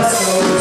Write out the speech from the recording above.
love so